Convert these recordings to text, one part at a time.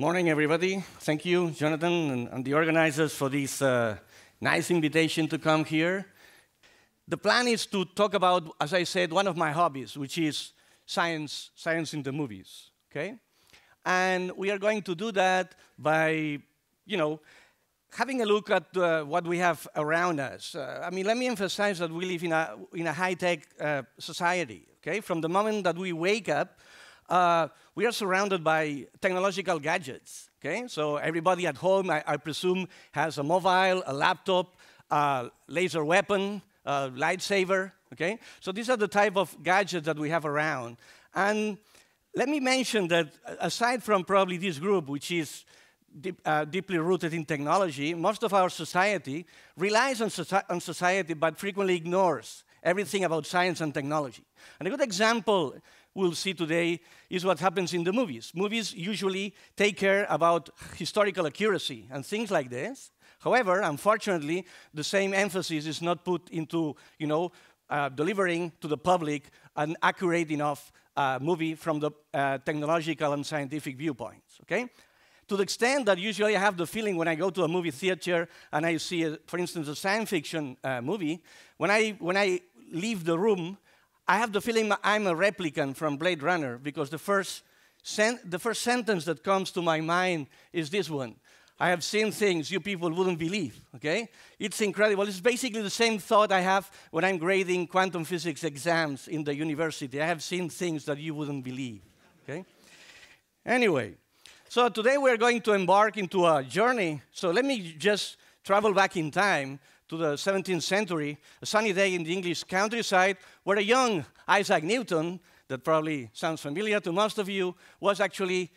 Morning, everybody. Thank you, Jonathan, and, and the organizers for this uh, nice invitation to come here. The plan is to talk about, as I said, one of my hobbies, which is science, science in the movies. Okay, and we are going to do that by, you know, having a look at uh, what we have around us. Uh, I mean, let me emphasize that we live in a in a high-tech uh, society. Okay, from the moment that we wake up uh, we are surrounded by technological gadgets. Okay, so everybody at home, I, I presume, has a mobile, a laptop, a laser weapon, a lightsaber. Okay, so these are the type of gadgets that we have around. And let me mention that aside from probably this group, which is deep, uh, deeply rooted in technology, most of our society relies on, soci on society but frequently ignores everything about science and technology. And a good example we'll see today is what happens in the movies. Movies usually take care about historical accuracy and things like this. However, unfortunately, the same emphasis is not put into, you know, uh, delivering to the public an accurate enough uh, movie from the uh, technological and scientific viewpoints, okay? To the extent that usually I have the feeling when I go to a movie theater and I see, a, for instance, a science fiction uh, movie, when I, when I leave the room, I have the feeling I'm a replicant from Blade Runner because the first, the first sentence that comes to my mind is this one. I have seen things you people wouldn't believe, okay? It's incredible. It's basically the same thought I have when I'm grading quantum physics exams in the university. I have seen things that you wouldn't believe, okay? Anyway, so today we're going to embark into a journey. So let me just travel back in time to the 17th century, a sunny day in the English countryside, where a young Isaac Newton, that probably sounds familiar to most of you, was actually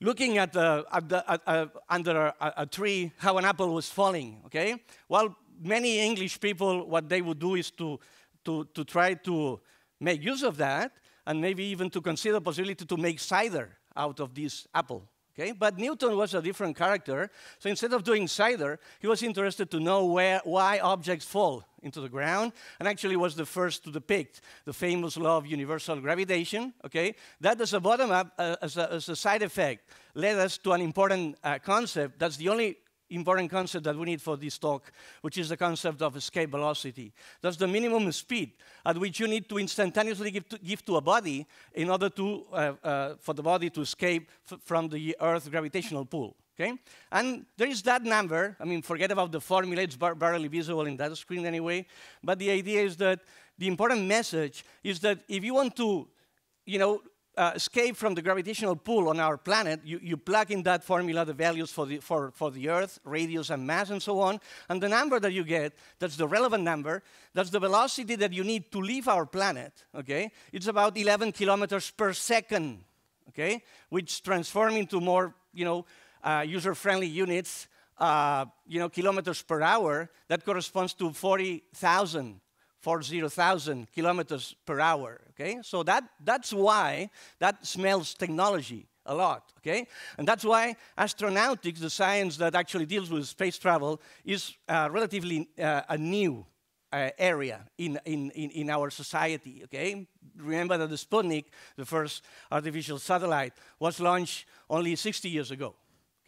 looking at, the, at, the, at uh, under a, a, tree how an apple was falling. Okay, well, many English people, what they would do is to, to, to try to make use of that, and maybe even to consider the possibility to make cider out of this apple. Okay? But Newton was a different character. So instead of doing cider, he was interested to know where, why objects fall into the ground, and actually was the first to depict the famous law of universal gravitation. Okay? That as a bottom up, uh, as, a, as, a, side effect, led us to an important uh, concept. That's the only important concept that we need for this talk, which is the concept of escape velocity. That's the minimum speed at which you need to instantaneously give to, give to a body in order to, uh, uh, for the body to escape from the Earth's gravitational pull. Okay? And there is that number. I mean, forget about the formula, it's bar barely visible in that screen anyway. But the idea is that the important message is that if you want to, you know, uh, escape from the gravitational pull on our planet, you, you plug in that formula the values for the, for, for the Earth, radius and mass and so on, and the number that you get, that's the relevant number, that's the velocity that you need to leave our planet, okay? It's about 11 kilometers per second, okay? Which transform into more, you know, uh, user-friendly units, uh, you know, kilometers per hour, that corresponds to 40,000 40,000 kilometers per hour, okay? So that, that's why that smells technology a lot, okay? And that's why astronautics, the science that actually deals with space travel, is uh, relatively uh, a new uh, area in, in, in, in, our society, okay? Remember that the Sputnik, the first artificial satellite, was launched only 60 years ago,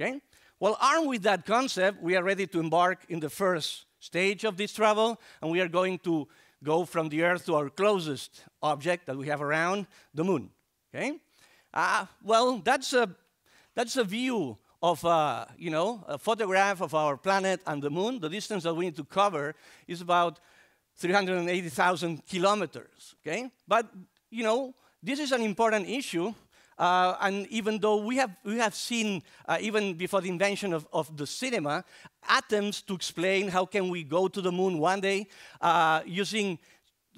okay? Well, armed with that concept, we are ready to embark in the first stage of this travel, and we are going to go from the Earth to our closest object that we have around, the moon. Okay? Uh, well, that's a, that's a view of, uh, you know, a photograph of our planet and the moon. The distance that we need to cover is about 380,000 kilometers, okay? But, you know, this is an important issue uh, and even though we have, we have seen, uh, even before the invention of, of, the cinema, attempts to explain how can we go to the moon one day uh, using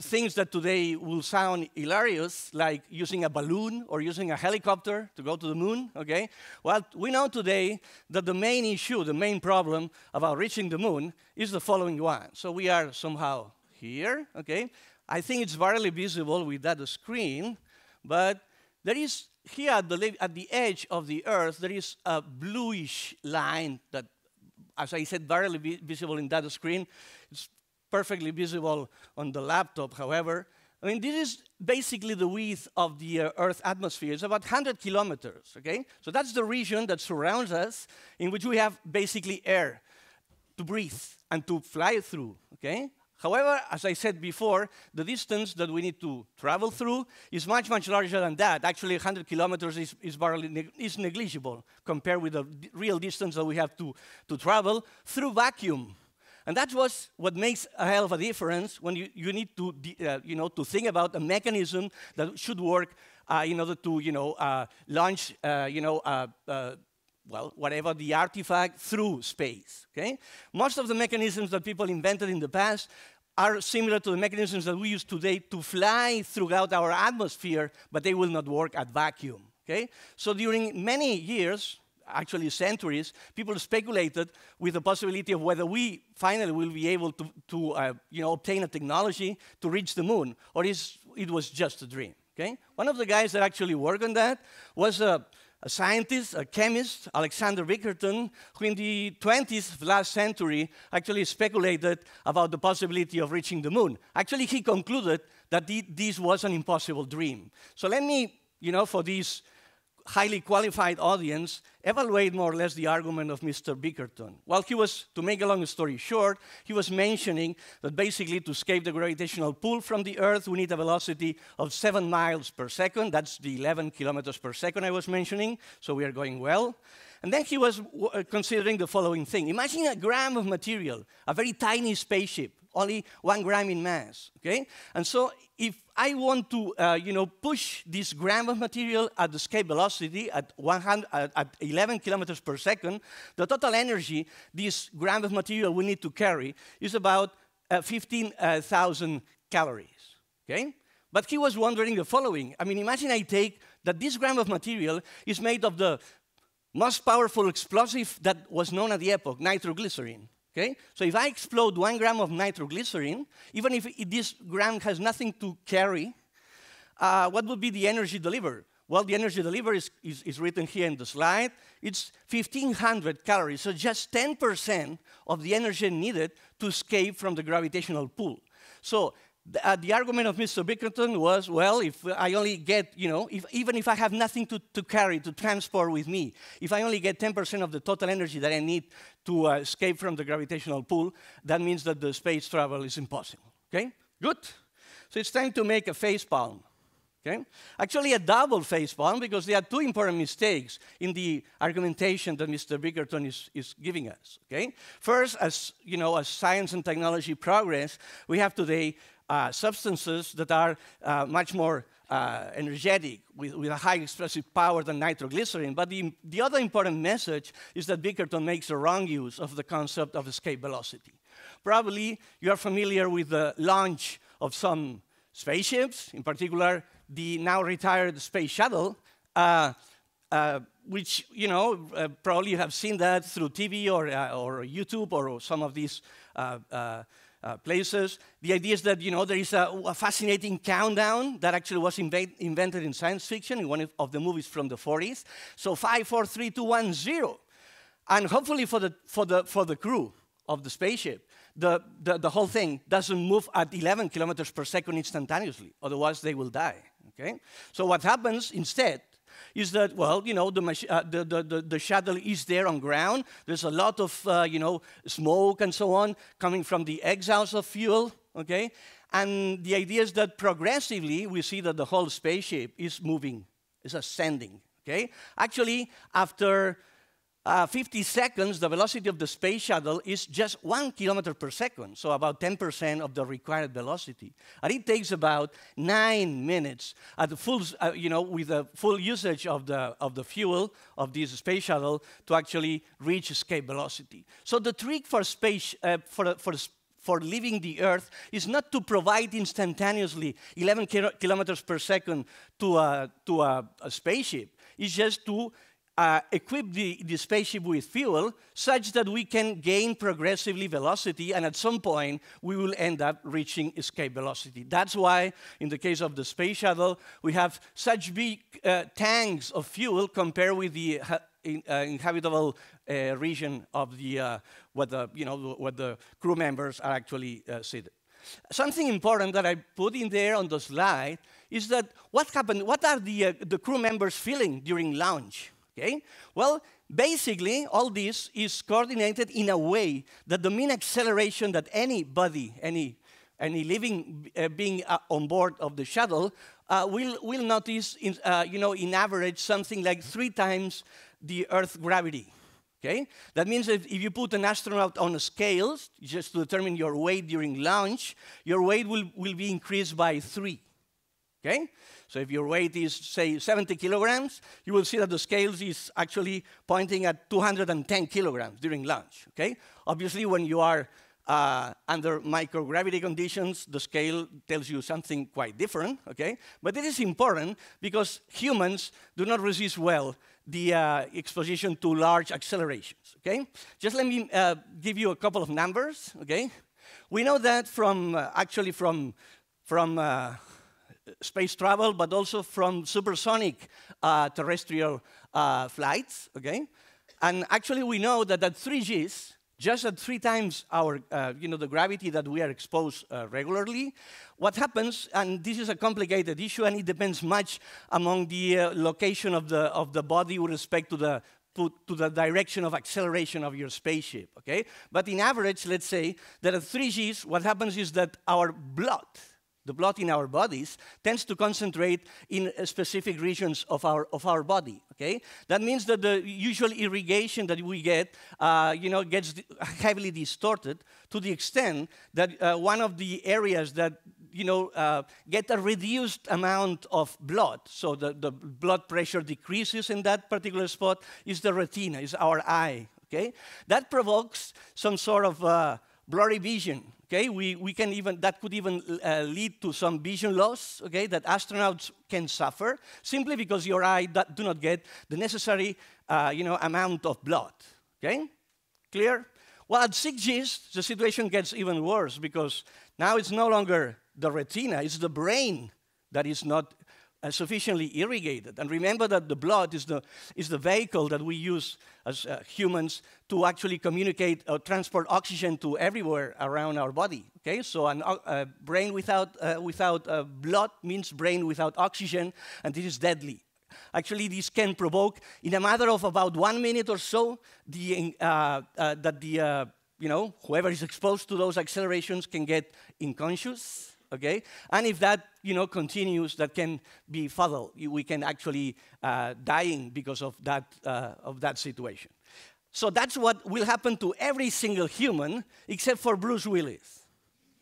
things that today will sound hilarious, like using a balloon or using a helicopter to go to the moon, okay? Well, we know today that the main issue, the main problem about reaching the moon is the following one. So we are somehow here, okay? I think it's barely visible with that screen, but there is here at the, at the edge of the Earth, there is a bluish line that, as I said, barely vi visible in that screen. It's perfectly visible on the laptop, however. I mean, this is basically the width of the uh, Earth atmosphere. It's about 100 kilometers, okay? So that's the region that surrounds us in which we have basically air to breathe and to fly through, okay? However, as I said before, the distance that we need to travel through is much, much larger than that. Actually, 100 kilometers is, is, barely is negligible compared with the real distance that we have to, to travel through vacuum. And that was what makes a hell of a difference when you, you need to, uh, you know, to think about a mechanism that should work uh, in order to, you know, uh, launch, uh, you know, uh, uh, well, whatever the artifact through space, okay? Most of the mechanisms that people invented in the past are similar to the mechanisms that we use today to fly throughout our atmosphere, but they will not work at vacuum, okay? So during many years, actually centuries, people speculated with the possibility of whether we finally will be able to, to uh, you know, obtain a technology to reach the moon, or is, it was just a dream, okay? One of the guys that actually worked on that was a a scientist, a chemist, Alexander Bickerton, who in the 20th of last century actually speculated about the possibility of reaching the moon. Actually, he concluded that this was an impossible dream. So let me, you know, for this highly qualified audience evaluate more or less the argument of Mr. Bickerton. Well, he was, to make a long story short, he was mentioning that basically to escape the gravitational pull from the Earth, we need a velocity of 7 miles per second. That's the 11 kilometers per second I was mentioning, so we are going well. And then he was uh, considering the following thing. Imagine a gram of material, a very tiny spaceship, only one gram in mass, okay? And so if I want to, uh, you know, push this gram of material at the escape velocity at, 100, at, at 11 kilometers per second, the total energy this gram of material will need to carry is about uh, 15,000 calories, okay? But he was wondering the following. I mean, imagine I take that this gram of material is made of the most powerful explosive that was known at the epoch, nitroglycerin. Okay? So if I explode one gram of nitroglycerin, even if this gram has nothing to carry, uh, what would be the energy delivered? Well, the energy delivered is, is, is, written here in the slide. It's 1,500 calories, so just 10% of the energy needed to escape from the gravitational pull. So the, uh, the argument of Mr. Bickerton was, well, if I only get, you know, if, even if I have nothing to, to carry, to transport with me, if I only get 10% of the total energy that I need to uh, escape from the gravitational pull, that means that the space travel is impossible, okay? Good. So it's time to make a face palm. Okay? Actually, a double face palm because there are two important mistakes in the argumentation that Mr. Bickerton is, is giving us. Okay? First, as you know, as science and technology progress, we have today uh, substances that are uh, much more uh, energetic with, with, a high expressive power than nitroglycerin. But the, the other important message is that Bickerton makes a wrong use of the concept of escape velocity. Probably you are familiar with the launch of some spaceships, in particular the now retired space shuttle, uh, uh, which, you know, uh, probably you have seen that through TV or, or YouTube or some of these uh, Uh, places. The idea is that you know there is a, a fascinating countdown that actually was invented in science fiction in one of the movies from the 40s. So five, four, three, two, one, zero, and hopefully for the for the for the crew of the spaceship, the, the, the whole thing doesn't move at 11 kilometers per second instantaneously. Otherwise, they will die. Okay. So what happens instead is that, well, you know, the, uh, the, the, the, shuttle is there on ground. There's a lot of, uh, you know, smoke and so on coming from the exhaust of fuel, okay? And the idea is that progressively we see that the whole spaceship is moving, is ascending, okay? Actually, after uh, 50 seconds, the velocity of the space shuttle is just one kilometer per second, so about 10% of the required velocity. And it takes about nine minutes at the full, uh, you know, with the full usage of the, of the fuel of this space shuttle to actually reach escape velocity. So the trick for space, uh, for, for for leaving the Earth is not to provide instantaneously 11 kilometers per second to a, to a, a spaceship. It's just to uh, equip the, the spaceship with fuel such that we can gain progressively velocity, and at some point, we will end up reaching escape velocity. That's why, in the case of the space shuttle, we have such big uh, tanks of fuel compared with the uh, in, uh, inhabitable uh, region of the, uh, where the, you know, where the crew members are actually seated. something important that I put in there on the slide is that what happened, what are the, uh, the crew members feeling during launch? Okay? Well, basically, all this is coordinated in a way that the mean acceleration that any body, any, any living uh, being uh, on board of the shuttle uh, will, will notice, in, uh, you know, in average, something like three times the Earth gravity. Okay? That means that if you put an astronaut on a scale, just to determine your weight during launch, your weight will, will be increased by three. Okay? So if your weight is, say, 70 kilograms, you will see that the scales is actually pointing at 210 kilograms during launch. Okay? Obviously, when you are uh, under microgravity conditions, the scale tells you something quite different, okay? But it is important because humans do not resist well the uh, exposition to large accelerations, okay? Just let me uh, give you a couple of numbers, okay? We know that from, uh, actually from, from uh, space travel, but also from supersonic uh, terrestrial flights, okay? And actually we know that at 3 Gs, just at three times our, uh, you know, the gravity that we are exposed uh, regularly. What happens, and this is a complicated issue, and it depends much among the uh, location of the, of the body with respect to the, to, to, the direction of acceleration of your spaceship, okay? But in average, let's say that at 3 Gs, what happens is that our blood, the blood in our bodies tends to concentrate in specific regions of our, of our body, okay? That means that the usual irrigation that we get, uh, you know, gets heavily distorted to the extent that uh, one of the areas that, you know, uh, get a reduced amount of blood, so the, the blood pressure decreases in that particular spot, is the retina, is our eye, okay? That provokes some sort of uh, blurry vision, Okay, we, we can even, that could even uh, lead to some vision loss, okay, that astronauts can suffer simply because your eye do not get the necessary, uh, you know, amount of blood, okay? Clear? Well, at 6Gs, the situation gets even worse because now it's no longer the retina, it's the brain that is not uh, sufficiently irrigated. And remember that the blood is the, is the vehicle that we use as uh, humans to actually communicate or transport oxygen to everywhere around our body. Okay, so a uh, brain without, uh, without uh, blood means brain without oxygen, and this is deadly. Actually, this can provoke, in a matter of about one minute or so, the, uh, that the, you know, whoever is exposed to those accelerations can get unconscious, okay? And if that, you know, continues, that can be fatal. We can actually uh, dying because of that, uh, of that situation. So that's what will happen to every single human except for Bruce Willis.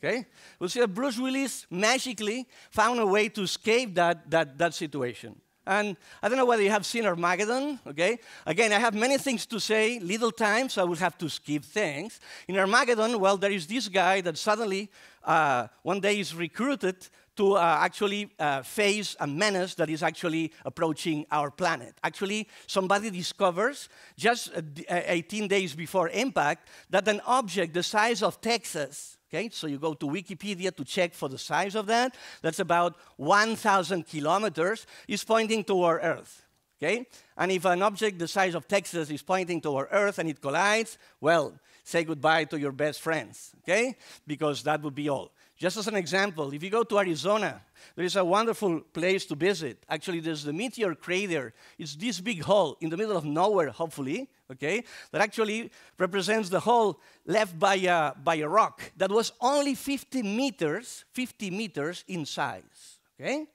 Okay? We'll see that Bruce Willis magically found a way to escape that, that, that situation. And I don't know whether you have seen Armageddon, okay? Again, I have many things to say, little time, so I will have to skip things. In Armageddon, well, there is this guy that suddenly uh, one day is recruited to uh, actually uh, face a menace that is actually approaching our planet. Actually, somebody discovers just uh, uh, 18 days before impact that an object the size of Texas Okay, so you go to Wikipedia to check for the size of that. That's about 1,000 kilometers, is pointing toward Earth. Okay? And if an object the size of Texas is pointing toward Earth and it collides, well, say goodbye to your best friends, okay? Because that would be all. Just as an example, if you go to Arizona, there is a wonderful place to visit. Actually, there's the Meteor Crater. It's this big hole in the middle of nowhere, hopefully, okay, that actually represents the hole left by a, by a rock that was only 50 meters, 50 meters in size, okay?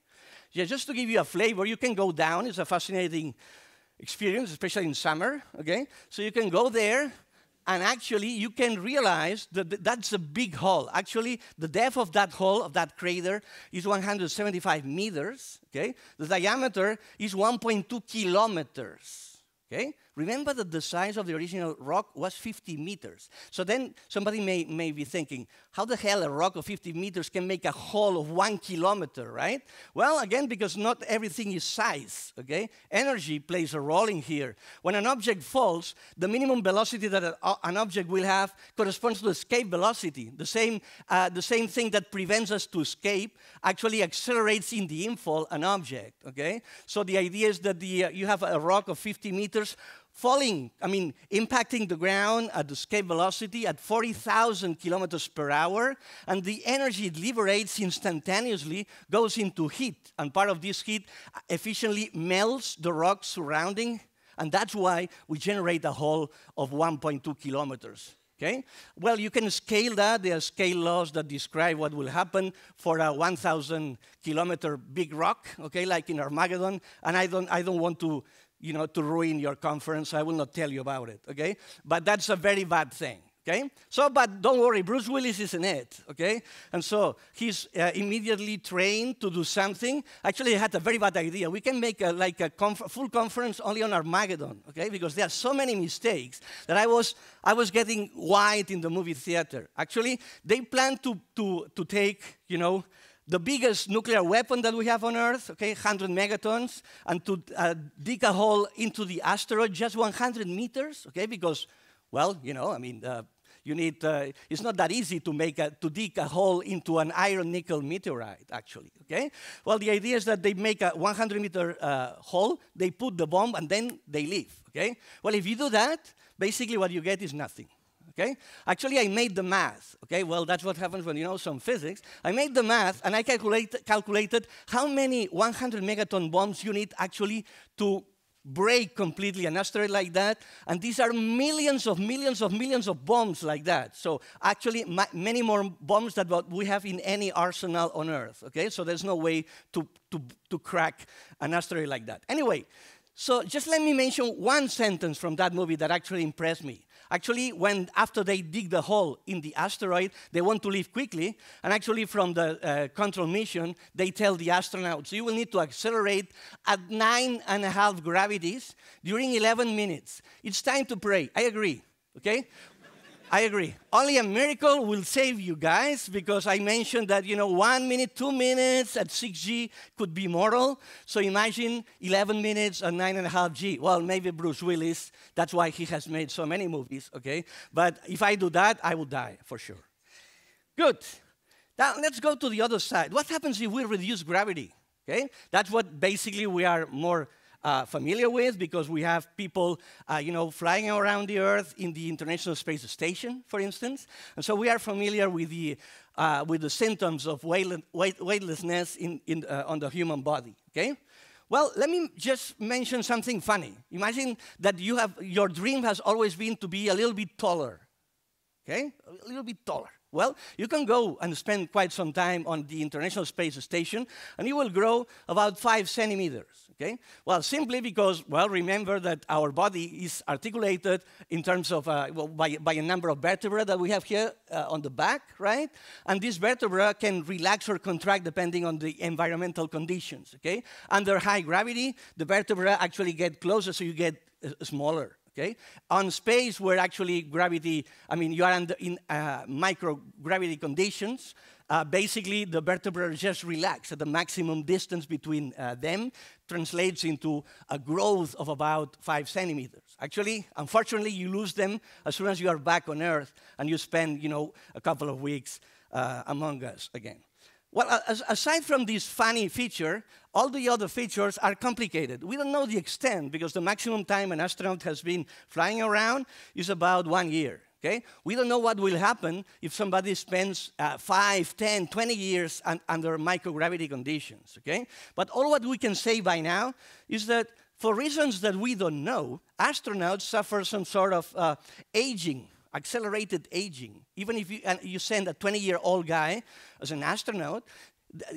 Yeah, just to give you a flavor, you can go down. It's a fascinating experience, especially in summer, okay? So you can go there, and actually you can realize that that's a big hole. Actually, the depth of that hole, of that crater, is 175 meters, okay? The diameter is 1.2 kilometers, okay? Remember that the size of the original rock was 50 meters. So then somebody may, may be thinking, how the hell a rock of 50 meters can make a hole of one kilometer, right? Well, again, because not everything is size, okay? Energy plays a role in here. When an object falls, the minimum velocity that an object will have corresponds to escape velocity. The same, uh, the same thing that prevents us to escape actually accelerates in the infall an object, okay? So the idea is that the, uh, you have a rock of 50 meters falling, I mean, impacting the ground at the escape velocity at 40,000 kilometers per hour, and the energy it liberates instantaneously goes into heat, and part of this heat efficiently melts the rocks surrounding, and that's why we generate a hole of 1.2 kilometers. Okay? Well, you can scale that. There are scale laws that describe what will happen for a 1,000 kilometer big rock, okay, like in Armageddon. And I don't, I don't want to you know, to ruin your conference. I will not tell you about it, okay? But that's a very bad thing, okay? So, but don't worry, Bruce Willis is in it, okay? And so he's uh, immediately trained to do something. Actually, he had a very bad idea. We can make a, like a conf full conference only on Armageddon, okay? Because there are so many mistakes that I was, I was getting white in the movie theater. Actually, they plan to, to, to take, you know, the biggest nuclear weapon that we have on Earth, okay, 100 megatons, and to uh, dig a hole into the asteroid just 100 meters, okay, because, well, you know, I mean, uh, you need, uh, it's not that easy to make a, to dig a hole into an iron nickel meteorite, actually, okay? Well, the idea is that they make a 100 meter uh, hole, they put the bomb, and then they leave, okay? Well, if you do that, basically what you get is nothing okay? Actually, I made the math, okay? Well, that's what happens when you know some physics. I made the math, and I calculate, calculated how many 100 megaton bombs you need actually to break completely an asteroid like that. And these are millions of millions of millions of bombs like that. So actually, many more bombs than what we have in any arsenal on Earth, okay? So there's no way to, to, to crack an asteroid like that. Anyway, so just let me mention one sentence from that movie that actually impressed me. Actually, when after they dig the hole in the asteroid, they want to leave quickly. And actually, from the uh, control mission, they tell the astronauts, you will need to accelerate at nine and a half gravities during 11 minutes. It's time to pray. I agree. Okay? I agree. Only a miracle will save you guys because I mentioned that, you know, one minute, two minutes at 6G could be mortal. So imagine 11 minutes at 9.5 G. Well, maybe Bruce Willis, that's why he has made so many movies, okay? But if I do that, I will die for sure. Good. Now let's go to the other side. What happens if we reduce gravity? Okay? That's what basically we are more uh, familiar with because we have people, uh, you know, flying around the Earth in the International Space Station, for instance. And so we are familiar with the, uh, with the symptoms of weight, weightlessness in, in, uh, on the human body, okay? Well, let me just mention something funny. Imagine that you have, your dream has always been to be a little bit taller, okay? A little bit taller. Well, you can go and spend quite some time on the International Space Station, and you will grow about five centimeters. Okay? Well, simply because, well, remember that our body is articulated in terms of, uh, well, by, by a number of vertebrae that we have here uh, on the back, right? And these vertebrae can relax or contract depending on the environmental conditions, okay? Under high gravity, the vertebrae actually get closer, so you get uh, smaller. Okay? On space, where actually gravity, I mean, you are in uh, microgravity conditions, uh, basically the vertebrae just relax at the maximum distance between uh, them translates into a growth of about five centimeters. Actually, unfortunately, you lose them as soon as you are back on Earth and you spend, you know, a couple of weeks uh, among us again. Well, aside from this funny feature, all the other features are complicated. We don't know the extent because the maximum time an astronaut has been flying around is about one year. Okay? We don't know what will happen if somebody spends uh, 5, 10, 20 years un under microgravity conditions. Okay? But all what we can say by now is that for reasons that we don't know, astronauts suffer some sort of uh, aging, accelerated aging. Even if you, you send a 20 year old guy as an astronaut,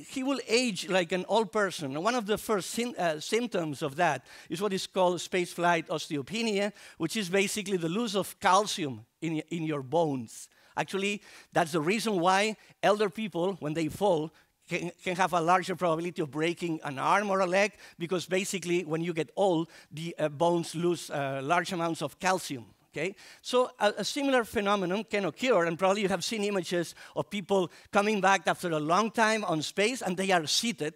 he will age like an old person. One of the first uh, symptoms of that is what is called spaceflight osteopenia, which is basically the loss of calcium in, in your bones. Actually, that's the reason why elder people, when they fall, can, can, have a larger probability of breaking an arm or a leg because basically, when you get old, the uh, bones lose uh, large amounts of calcium. Okay? So a, a, similar phenomenon can occur, and probably you have seen images of people coming back after a long time on space and they are seated.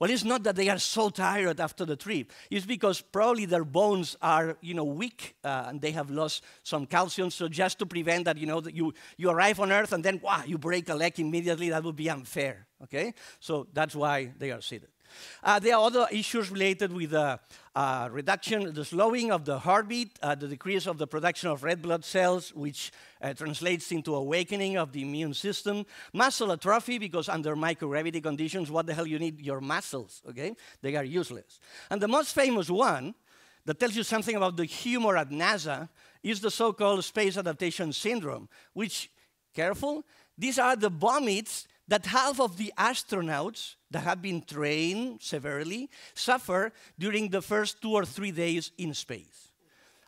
Well, it's not that they are so tired after the trip. It's because probably their bones are, you know, weak uh, and they have lost some calcium. So just to prevent that, you know, that you, you arrive on Earth and then, wow, you break a leg immediately, that would be unfair, okay? So that's why they are seated. Uh, there are other issues related with uh, uh, reduction, the slowing of the heartbeat, uh, the decrease of the production of red blood cells, which uh, translates into awakening of the immune system, muscle atrophy, because under microgravity conditions, what the hell you need? Your muscles, okay? They are useless. And the most famous one that tells you something about the humor at NASA is the so-called space adaptation syndrome, which, careful, these are the vomits that half of the astronauts that have been trained severely suffer during the first two or three days in space.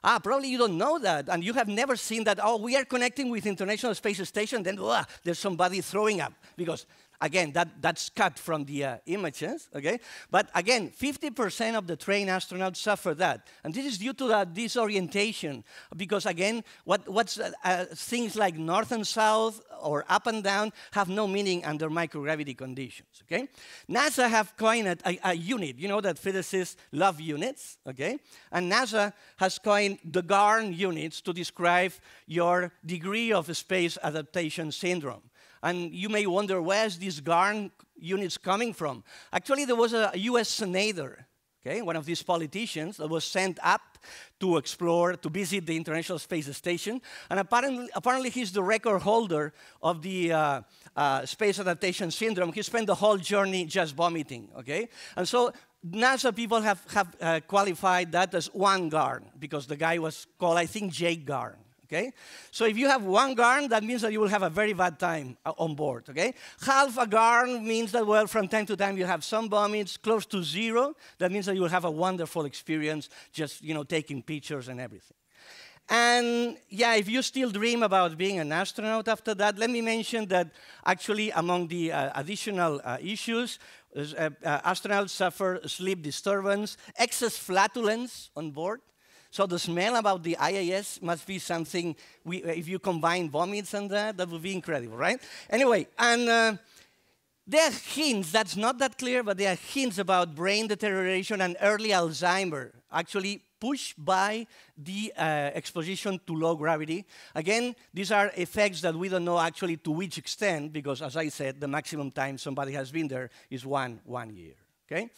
Ah, probably you don't know that, and you have never seen that. Oh, we are connecting with International Space Station, then uh, there's somebody throwing up because Again, that, that's cut from the uh, images, okay? But again, 50% of the trained astronauts suffer that. And this is due to that disorientation, because again, what, what's, uh, uh, things like north and south or up and down have no meaning under microgravity conditions, okay? NASA have coined a, a unit. You know that physicists love units, okay? And NASA has coined the GARN units to describe your degree of space adaptation syndrome. And you may wonder, where's these GARN units coming from? Actually, there was a US senator, okay, one of these politicians that was sent up to explore, to visit the International Space Station. And apparently, apparently he's the record holder of the uh, uh, space adaptation syndrome. He spent the whole journey just vomiting, okay? And so NASA people have, have uh, qualified that as one GARN because the guy was called, I think, Jake Garn okay? So if you have one GARN, that means that you will have a very bad time uh, on board, okay? Half a GARN means that, well, from time to time you have some vomits, close to zero. That means that you will have a wonderful experience just, you know, taking pictures and everything. And yeah, if you still dream about being an astronaut after that, let me mention that actually among the uh, additional uh, issues, uh, uh astronauts suffer sleep disturbance, excess flatulence on board, so the smell about the ISS must be something, we, if you combine vomits and that, that would be incredible, right? Anyway, and uh, there are hints, that's not that clear, but there are hints about brain deterioration and early Alzheimer, actually pushed by the uh, exposition to low gravity. Again, these are effects that we don't know actually to which extent, because as I said, the maximum time somebody has been there is one, one year, okay?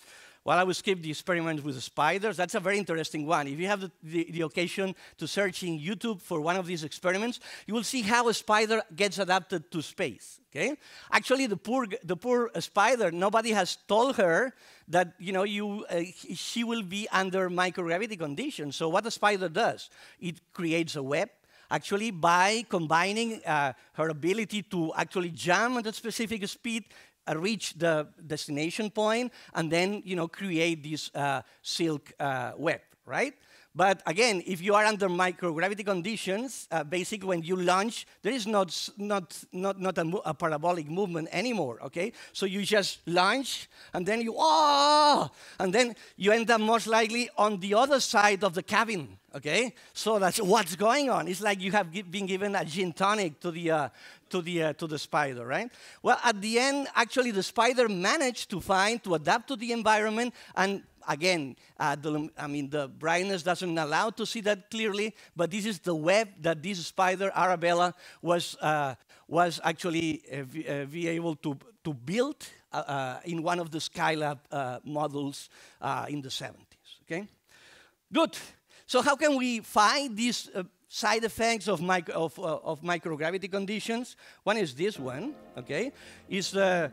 Well, I will skip the experiment with the spiders. That's a very interesting one. If you have the, the, the, occasion to search in YouTube for one of these experiments, you will see how a spider gets adapted to space. Okay? Actually, the poor, the poor spider, nobody has told her that you know, you, uh, she will be under microgravity conditions. So what a spider does, it creates a web, actually by combining uh, her ability to actually jump at a specific speed uh, reach the destination point and then you know create this uh, silk uh, web, right? But again, if you are under microgravity conditions, uh, basically when you launch, there is not, not, not, not a, a, parabolic movement anymore, okay? So you just launch, and then you, oh, and then you end up most likely on the other side of the cabin, okay? So that's what's going on. It's like you have been given a gin tonic to the, uh, to the, uh, to the spider, right? Well, at the end, actually, the spider managed to find, to adapt to the environment, and again, uh, the, I mean, the brightness doesn't allow to see that clearly, but this is the web that this spider, Arabella, was, uh, was actually uh, uh be able to, to build uh, uh, in one of the Skylab models in the 70s, okay? Good. So how can we find these side effects of, micro, of, of, microgravity conditions? One is this one, okay? Is uh,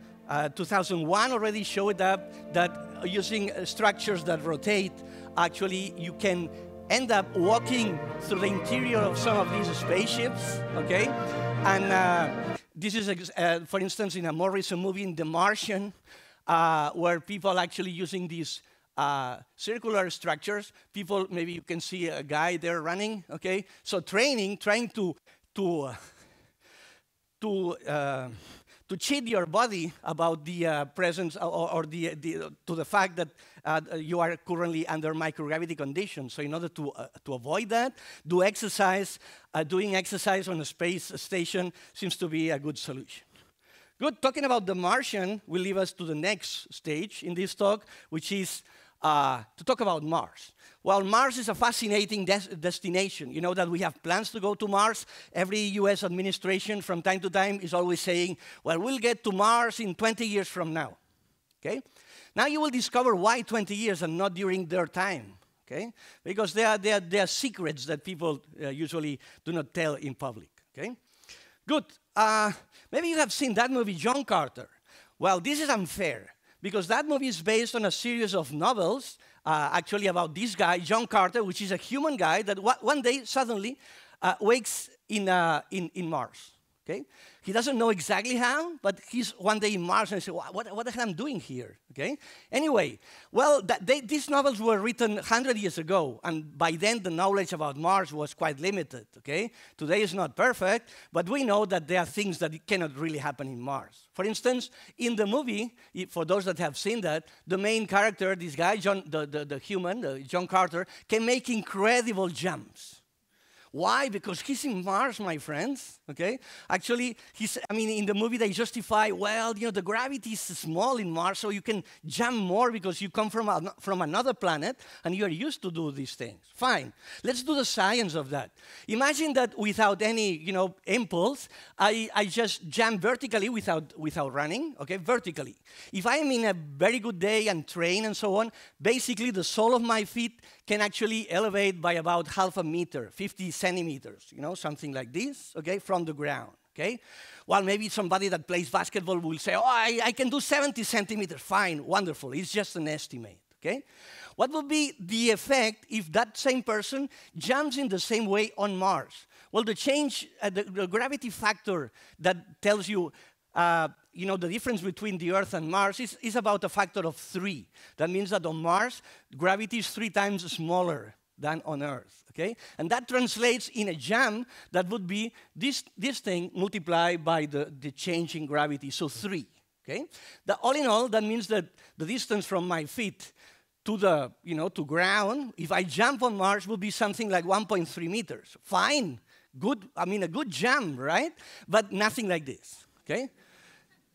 2001 already showed up that using uh, structures that rotate, actually you can end up walking through the interior of some of these spaceships, okay? And uh, this is, uh, for instance, in a more recent movie, in The Martian, uh, where people actually using these uh, circular structures. People, maybe you can see a guy there running, okay? So training, trying to, to, to uh, to cheat your body about the uh, presence or, or the, the, to the fact that uh, you are currently under microgravity conditions. So in order to, uh, to avoid that, do exercise. Uh, doing exercise on a space station seems to be a good solution. Good, talking about the Martian will lead us to the next stage in this talk, which is uh, to talk about Mars. Well, Mars is a fascinating des destination. You know that we have plans to go to Mars. Every US administration from time to time is always saying, well, we'll get to Mars in 20 years from now. Okay? Now you will discover why 20 years and not during their time, okay? Because there are, there are, there are secrets that people uh, usually do not tell in public, okay? Good. Uh, maybe you have seen that movie, John Carter. Well, this is unfair because that movie is based on a series of novels, uh, actually about this guy, John Carter, which is a human guy that one day suddenly uh, wakes in, uh, in, in Mars. Okay? He doesn't know exactly how, but he's one day in Mars and says, what, what the hell am I doing here? Okay? Anyway, well, they, these novels were written 100 years ago, and by then the knowledge about Mars was quite limited. Okay? Today is not perfect, but we know that there are things that cannot really happen in Mars. For instance, in the movie, for those that have seen that, the main character, this guy, John, the, the, the human, the John Carter, can make incredible jumps. Why? Because he's in Mars, my friends. Okay? Actually, he's, I mean, in the movie they justify, well, you know, the gravity is small in Mars, so you can jump more because you come from, a, from another planet and you are used to do these things. Fine. Let's do the science of that. Imagine that without any, you know, impulse, I, I just jump vertically without, without running, okay, vertically. If I am in a very good day and train and so on, basically the sole of my feet can actually elevate by about half a meter, 50 centimeters, you know, something like this, okay, from the ground, okay? Well, maybe somebody that plays basketball will say, oh, I, I can do 70 centimeters. Fine, wonderful. It's just an estimate, okay? What would be the effect if that same person jumps in the same way on Mars? Well, the change, uh, the, the, gravity factor that tells you uh, you know, the difference between the Earth and Mars is, is about a factor of three. That means that on Mars, gravity is three times smaller than on Earth, okay? And that translates in a jam that would be this, this thing multiplied by the, the change in gravity, so three, okay? The, all in all, that means that the distance from my feet to the, you know, to ground, if I jump on Mars, would be something like 1.3 meters. Fine, good, I mean, a good jump, right? But nothing like this, okay?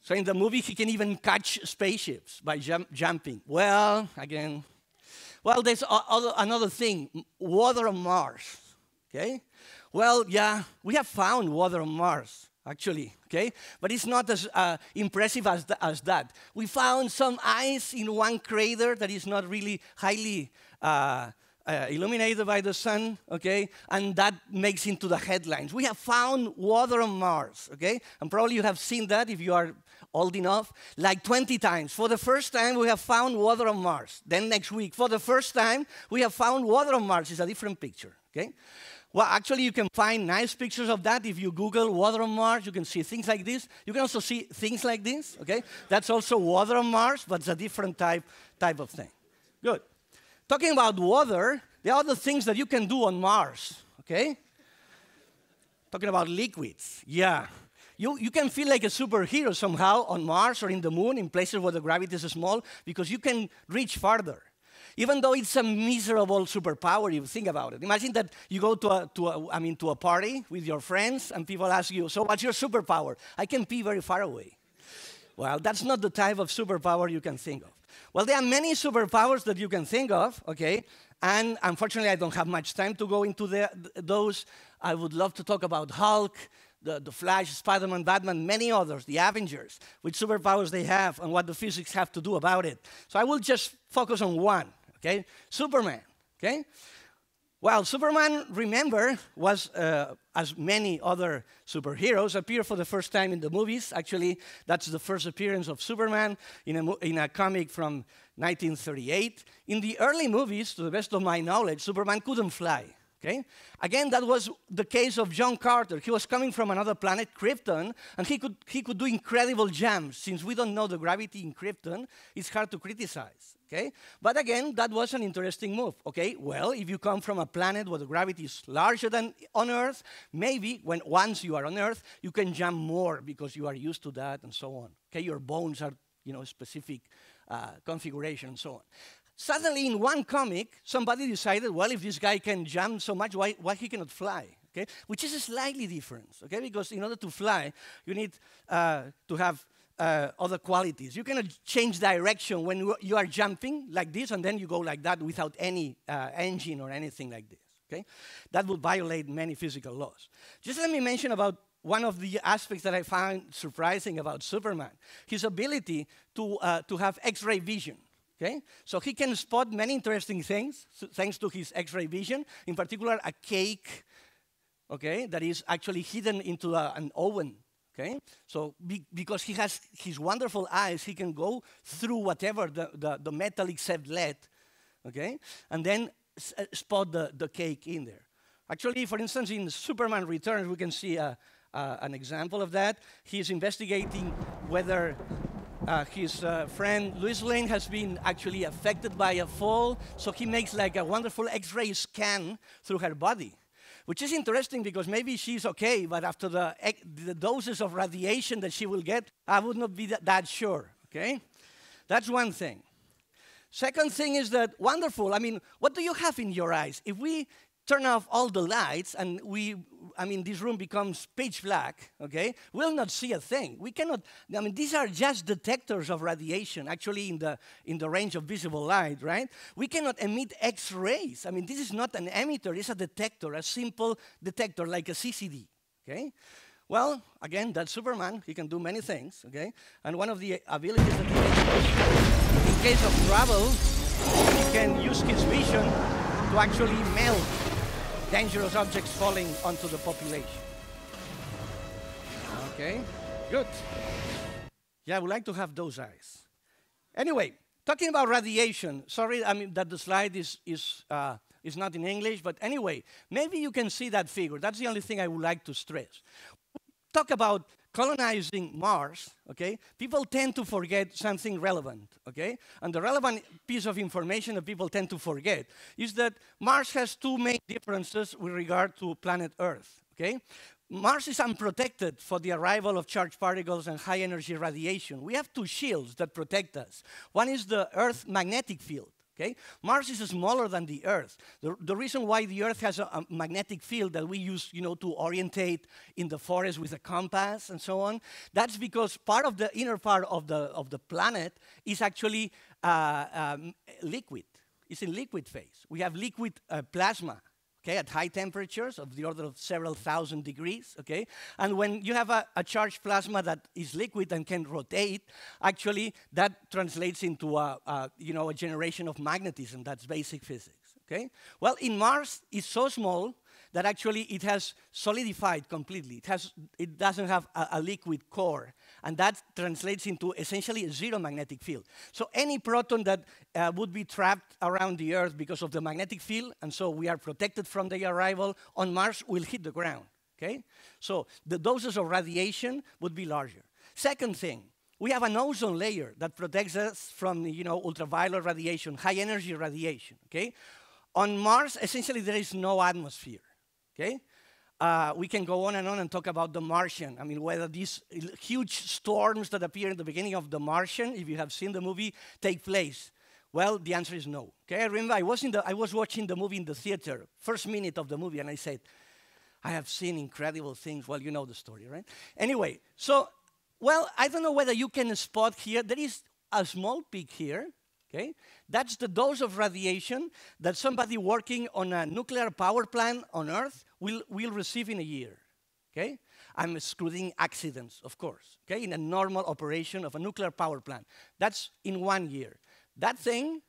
So in the movie, he can even catch spaceships by jump, jumping. Well, again, well, there's other, another thing water on Mars. Okay? Well, yeah, we have found water on Mars, actually, okay? But it's not as uh, impressive as, th as that. We found some ice in one crater that is not really highly. Uh, uh, illuminated by the sun, okay? And that makes into the headlines. We have found water on Mars, okay? And probably you have seen that if you are old enough, like 20 times. For the first time, we have found water on Mars. Then next week, for the first time, we have found water on Mars. It's a different picture, okay? Well, actually, you can find nice pictures of that if you Google water on Mars. You can see things like this. You can also see things like this, okay? That's also water on Mars, but it's a different type, type of thing. Good. Talking about water, there are other things that you can do on Mars, okay? Talking about liquids, yeah. You, you can feel like a superhero somehow on Mars or in the moon, in places where the gravity is small, because you can reach farther. Even though it's a miserable superpower, you think about it. Imagine that you go to a, to a, I mean, to a party with your friends, and people ask you, so what's your superpower? I can pee very far away. Well, that's not the type of superpower you can think of. Well, there are many superpowers that you can think of, okay? And unfortunately, I don't have much time to go into the, those. I would love to talk about Hulk, the, the Flash, Spider Man, Batman, many others, the Avengers, which superpowers they have and what the physics have to do about it. So I will just focus on one, okay? Superman, okay? Well, Superman, remember, was, uh, as many other superheroes, appeared for the first time in the movies. Actually, that's the first appearance of Superman in a, in a comic from 1938. In the early movies, to the best of my knowledge, Superman couldn't fly. Okay? Again, that was the case of John Carter. He was coming from another planet, Krypton, and he could, he could do incredible jumps. Since we don't know the gravity in Krypton, it's hard to criticize. Okay? But again, that was an interesting move. Okay? Well, if you come from a planet where the gravity is larger than on Earth, maybe when once you are on Earth, you can jump more because you are used to that and so on. Okay? Your bones are, you know, specific uh, configuration and so on. Suddenly, in one comic, somebody decided, well, if this guy can jump so much, why, why he cannot fly? Okay? Which is a slightly different, okay? Because in order to fly, you need uh, to have uh, other qualities. You cannot change direction when you are jumping like this, and then you go like that without any uh, engine or anything like this. Okay, that would violate many physical laws. Just let me mention about one of the aspects that I found surprising about Superman: his ability to uh, to have X-ray vision. Okay? So he can spot many interesting things thanks to his X-ray vision, in particular a cake, okay, that is actually hidden into a, an oven. Okay? So be, because he has his wonderful eyes, he can go through whatever the, the, the metal except lead, okay? And then uh, spot the, the cake in there. Actually, for instance, in Superman Returns, we can see a, uh, an example of that. He's investigating whether uh, his uh, friend Lois Lane has been actually affected by a fall, so he makes like a wonderful X-ray scan through her body, which is interesting because maybe she's okay, but after the, the doses of radiation that she will get, I would not be that, that sure. Okay, that's one thing. Second thing is that wonderful. I mean, what do you have in your eyes? If we turn off all the lights and we, I mean, this room becomes pitch black, okay, we'll not see a thing. We cannot, I mean, these are just detectors of radiation, actually in the, in the range of visible light, right? We cannot emit X-rays. I mean, this is not an emitter, it's a detector, a simple detector like a CCD, okay? Well, again, that's Superman. He can do many things, okay? And one of the abilities that he has, in case of trouble, he can use his vision to actually melt dangerous objects falling onto the population. Okay, good. Yeah, I would like to have those eyes. Anyway, talking about radiation, sorry, I mean that the slide is, is, uh, is not in English, but anyway, maybe you can see that figure. That's the only thing I would like to stress. Talk about colonizing Mars, okay, people tend to forget something relevant, okay? And the relevant piece of information that people tend to forget is that Mars has two main differences with regard to planet Earth, okay? Mars is unprotected for the arrival of charged particles and high energy radiation. We have two shields that protect us. One is the Earth magnetic field, Okay? Mars is smaller than the Earth. The, the reason why the Earth has a, a, magnetic field that we use you know, to orientate in the forest with a compass and so on, that's because part of the inner part of the, of the planet is actually uh, um, liquid. It's in liquid phase. We have liquid uh, plasma okay, at high temperatures of the order of several thousand degrees, okay? And when you have a, a, charged plasma that is liquid and can rotate, actually that translates into a, a, you know, a generation of magnetism. That's basic physics, okay? Well, in Mars, it's so small that actually it has solidified completely. It, has, it doesn't have a, a, liquid core, and that translates into essentially a zero magnetic field. So any proton that uh, would be trapped around the Earth because of the magnetic field, and so we are protected from the arrival on Mars, will hit the ground, okay? So the doses of radiation would be larger. Second thing, we have an ozone layer that protects us from, you know, ultraviolet radiation, high energy radiation, okay? On Mars, essentially, there is no atmosphere. Okay? Uh, we can go on and on and talk about the Martian. I mean, whether these huge storms that appear in the beginning of The Martian, if you have seen the movie, take place. Well, the answer is no. Okay, I remember I was, in the, I was watching the movie in the theater, first minute of the movie, and I said, I have seen incredible things. Well, you know the story, right? Anyway, so, well, I don't know whether you can spot here, there is a small peak here, Okay? That's the dose of radiation that somebody working on a nuclear power plant on Earth will, will receive in a year. Okay? I'm excluding accidents, of course, okay, in a normal operation of a nuclear power plant. That's in one year. That thing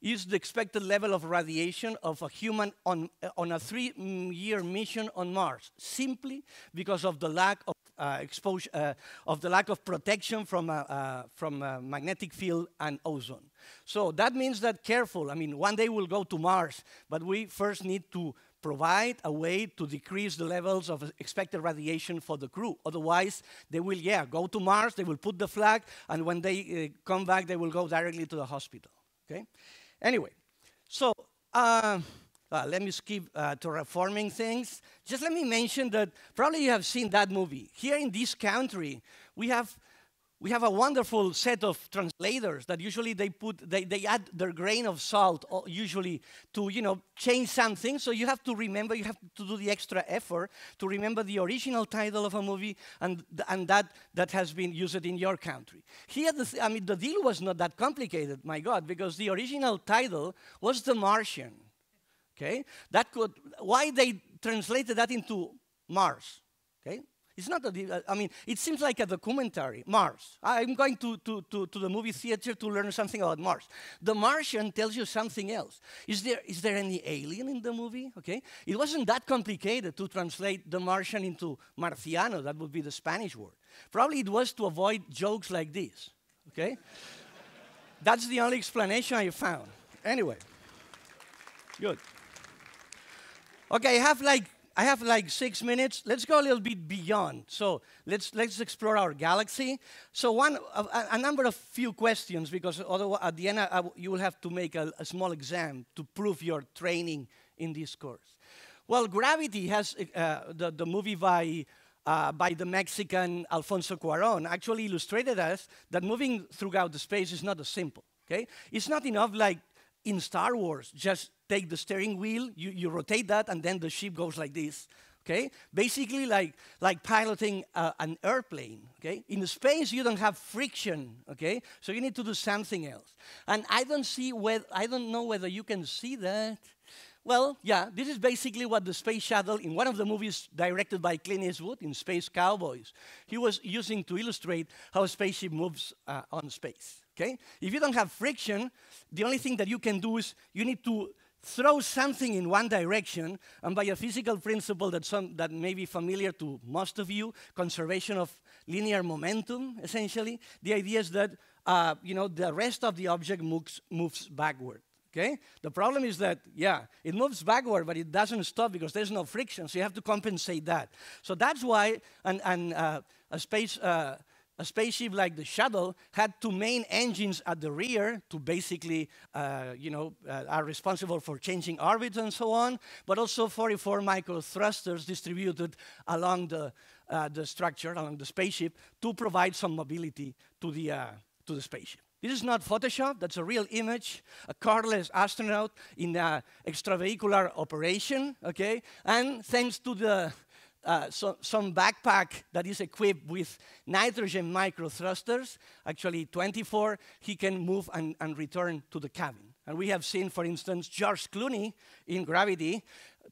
is the expected level of radiation of a human on, on a three-year mission on Mars, simply because of the lack of uh, exposure, uh, of the lack of protection from uh, from magnetic field and ozone. So that means that careful. I mean, one day we'll go to Mars, but we first need to provide a way to decrease the levels of expected radiation for the crew. Otherwise, they will, yeah, go to Mars, they will put the flag, and when they uh, come back, they will go directly to the hospital. Okay? Anyway, so uh, uh, let me skip uh, terraforming things. Just let me mention that probably you have seen that movie. Here in this country, we have we have a wonderful set of translators that usually they put they, they add their grain of salt uh, usually to you know change something. So you have to remember you have to do the extra effort to remember the original title of a movie and and that that has been used in your country. Here the i mean the deal was not that complicated my god because the original title was the martian okay? That could why they translated that into mars okay It's not a, uh, I mean, it seems like a documentary, Mars. I'm going to, to, to, to, the movie theater to learn something about Mars. The Martian tells you something else. Is there, is there any alien in the movie? Okay. It wasn't that complicated to translate the Martian into Marciano, that would be the Spanish word. Probably it was to avoid jokes like this. Okay. That's the only explanation I found. Anyway, good. Okay, I have like I have like six minutes. Let's go a little bit beyond. So let's let's explore our galaxy. So one a, a number of few questions because otherwise at the end I, I, you will have to make a, a, small exam to prove your training in this course. Well, Gravity has uh, the the movie by. Uh, by the Mexican Alfonso Cuaron actually illustrated us that moving throughout the space is not as simple. Okay, it's not enough like in Star Wars, just take the steering wheel, you, you rotate that, and then the ship goes like this. Okay, basically like like piloting uh, an airplane. Okay, in space you don't have friction. Okay, so you need to do something else. And I don't see whether I don't know whether you can see that. Well, yeah, this is basically what the space shuttle in one of the movies directed by Clint Eastwood in Space Cowboys, he was using to illustrate how a spaceship moves uh, on space. Okay? If you don't have friction, the only thing that you can do is you need to throw something in one direction, and by a physical principle that, some, that may be familiar to most of you, conservation of linear momentum, essentially, the idea is that uh, you know, the rest of the object moves, moves backward. Okay? The problem is that, yeah, it moves backward, but it doesn't stop because there's no friction, so you have to compensate that. So that's why an, an, uh, a space uh, a spaceship like the shuttle had two main engines at the rear to basically, uh, you know, uh, are responsible for changing orbit and so on, but also 44 micro thrusters distributed along the, uh, the structure, along the spaceship, to provide some mobility to the, uh, to the spaceship. This is not Photoshop, that's a real image, a carless astronaut in an extravehicular operation, okay? And thanks to the uh, so, some backpack that is equipped with nitrogen microthrusters, actually 24, he can move and, and return to the cabin. And we have seen, for instance, George Clooney in Gravity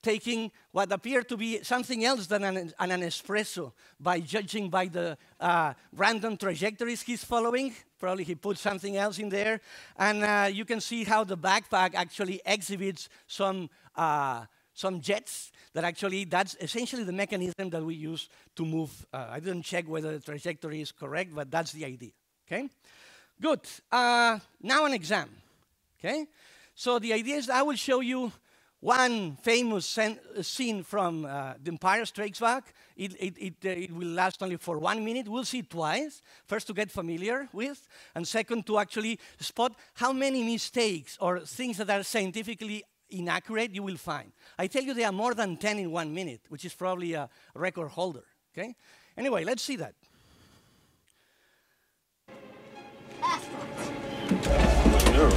taking what appeared to be something else than an, an, espresso by judging by the uh, random trajectories he's following. Probably he put something else in there. And uh, you can see how the backpack actually exhibits some, uh, some jets that actually that's essentially the mechanism that we use to move. Uh, I didn't check whether the trajectory is correct, but that's the idea. Okay? Good. Uh, now an exam. Okay? So the idea is I will show you one famous scene from uh, The Empire Strikes Back. It, it, it, uh, it, will last only for one minute. We'll see it twice. First, to get familiar with, and second, to actually spot how many mistakes or things that are scientifically inaccurate you will find. I tell you there are more than 10 in one minute, which is probably a record holder, okay? Anyway, let's see that. No.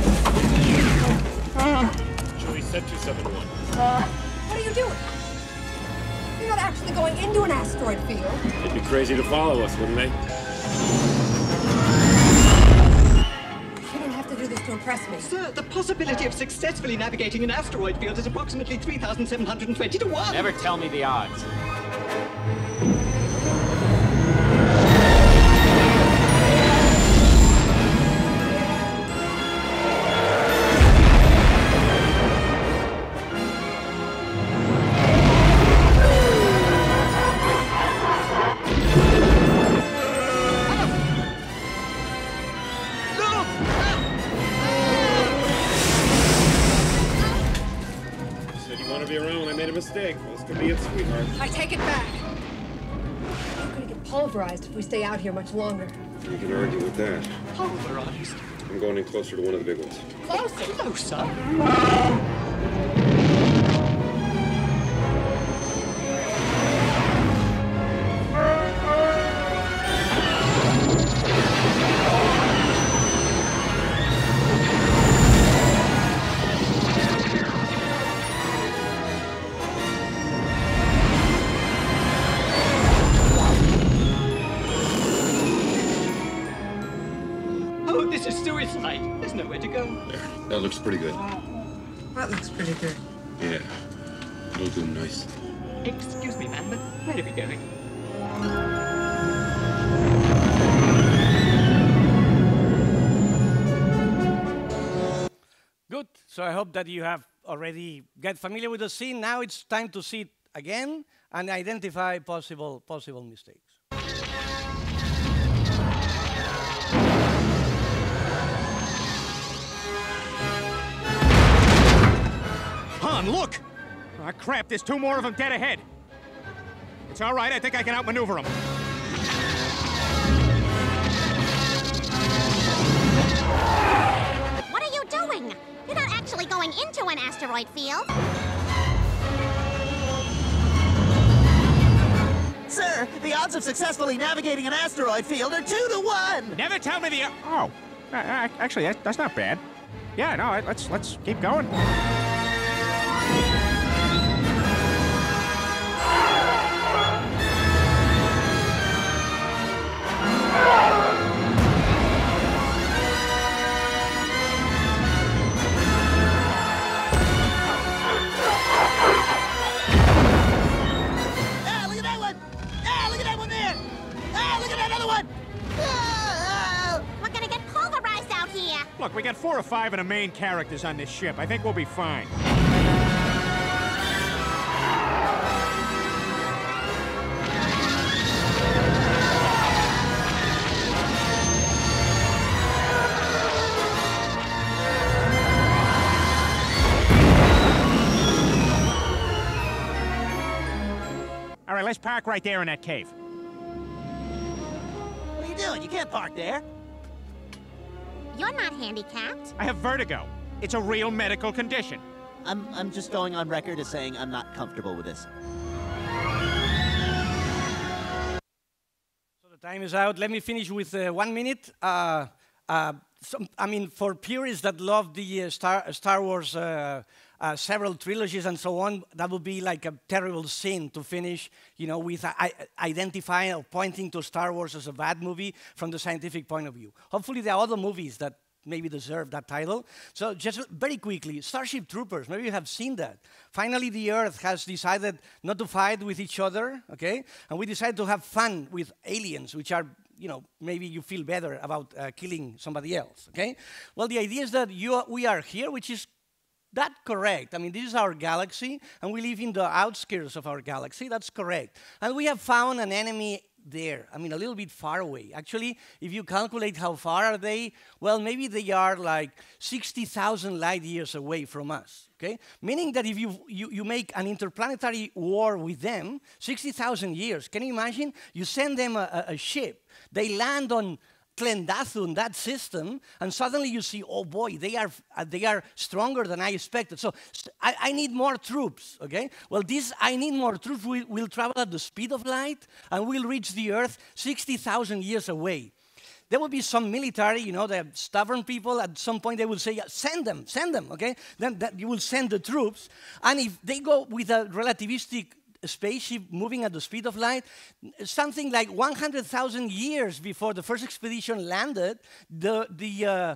Chewie set 271. Uh, what are you doing? You're not actually going into an asteroid field. They'd be crazy to follow us, wouldn't they? To impress me. Sir, the possibility of successfully navigating an asteroid field is approximately 3,720 to 1. Never tell me the odds. Stay out here much longer. You can argue with that. Pulverized? I'm going in closer to one of the big ones. Closer? Closer? Pretty good. That looks pretty good. Yeah. It'll do nice. Excuse me, ma'am, but where are we going? Good. So I hope that you have already get familiar with the scene. Now it's time to see it again and identify possible possible mistakes. Han, look! Ah, crap, there's two more of them dead ahead. It's all right, I think I can outmaneuver them. What are you doing? You're not actually going into an asteroid field. Sir, the odds of successfully navigating an asteroid field are two to one! Never tell me the... Oh, uh, actually, that's not bad. Yeah, no, let's, let's keep going. Look, at that one! Look at that one there! Look at that other one! We're gonna get pulverized out here! Look, we got four or five of the main characters on this ship. I think we'll be fine. All right, let's park right there in that cave. What are you doing? You can't park there. You're not handicapped. I have vertigo. It's a real medical condition. I'm, I'm just going on record as saying I'm not comfortable with this. So the time is out. Let me finish with uh, one minute. Uh, uh, some, I mean, for purists that love the uh, Star, Star Wars uh, several trilogies and so on, that would be like a terrible sin to finish, you know, with uh, identifying or pointing to Star Wars as a bad movie from the scientific point of view. Hopefully, there are other movies that maybe deserve that title. So just very quickly, Starship Troopers, maybe you have seen that. Finally, the Earth has decided not to fight with each other, okay? And we decided to have fun with aliens, which are, you know, maybe you feel better about uh, killing somebody else, okay? Well, the idea is that you are, we are here, which is that correct. I mean, this is our galaxy, and we live in the outskirts of our galaxy. That's correct. And we have found an enemy there. I mean, a little bit far away. Actually, if you calculate how far are they, well, maybe they are like 60,000 light years away from us. Okay? Meaning that if you, you, you make an interplanetary war with them, 60,000 years, can you imagine? You send them a, a, a ship, they land on Klendathu, that system, and suddenly you see, oh boy, they are, uh, they are stronger than I expected. So I need more troops, okay? Well, this I need more troops will travel at the speed of light and we'll reach the Earth 60,000 years away. There will be some military, you know, the stubborn people. At some point, they will say, "Yeah, "Send them, send them." Okay, then that you will send the troops, and if they go with a relativistic spaceship moving at the speed of light, something like 100,000 years before the first expedition landed, the the uh, uh,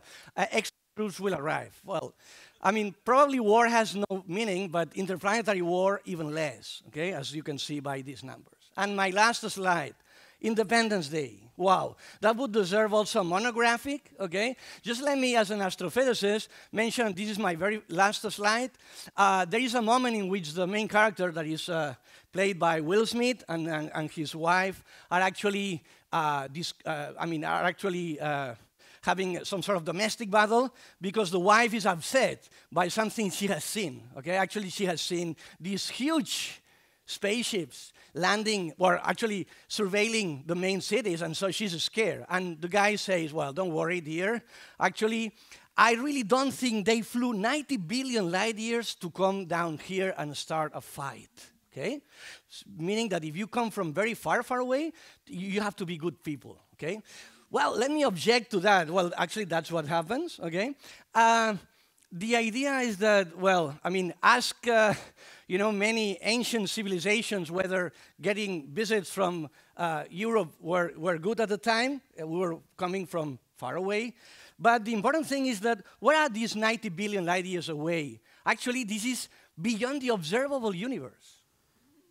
extra will arrive. Well. I mean, probably war has no meaning, but interplanetary war even less, okay, as you can see by these numbers. And my last slide Independence Day. Wow, that would deserve also a monographic, okay? Just let me, as an astrophysicist, mention this is my very last slide. Uh, there is a moment in which the main character, that is uh, played by Will Smith, and, and, and his wife are actually, uh, uh, I mean, are actually uh, having some sort of domestic battle because the wife is upset by something she has seen. Okay, actually, she has seen these huge spaceships landing or actually surveilling the main cities, and so she's scared. And the guy says, Well, don't worry, dear. Actually, I really don't think they flew 90 billion light years to come down here and start a fight. Okay? Meaning that if you come from very far, far away, you have to be good people. Okay? Well, let me object to that. Well, actually, that's what happens. Okay? Uh, the idea is that, well, I mean, ask, uh, you know, many ancient civilizations whether getting visits from uh, Europe were, were good at the time. Uh, We were coming from far away. But the important thing is that where are these 90 billion light years away? Actually, this is beyond the observable universe.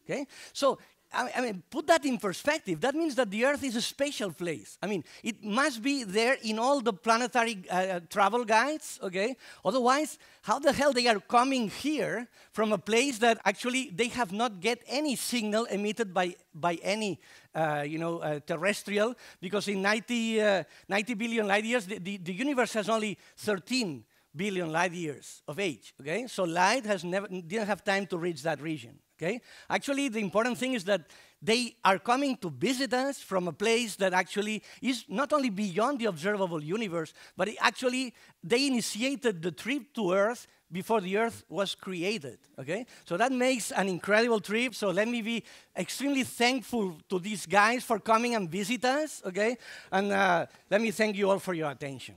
Okay? So I, mean, put that in perspective. That means that the Earth is a special place. I mean, it must be there in all the planetary uh, travel guides, okay? Otherwise, how the hell they are coming here from a place that actually they have not get any signal emitted by, by any uh, you know, uh, terrestrial, because in 90, uh, 90 billion light years, the, the, the universe has only 13 billion light years of age, okay? So light has never, didn't have time to reach that region, okay? Actually, the important thing is that they are coming to visit us from a place that actually is not only beyond the observable universe, but actually they initiated the trip to Earth before the Earth was created, okay? So that makes an incredible trip, so let me be extremely thankful to these guys for coming and visit us, okay? And uh, let me thank you all for your attention.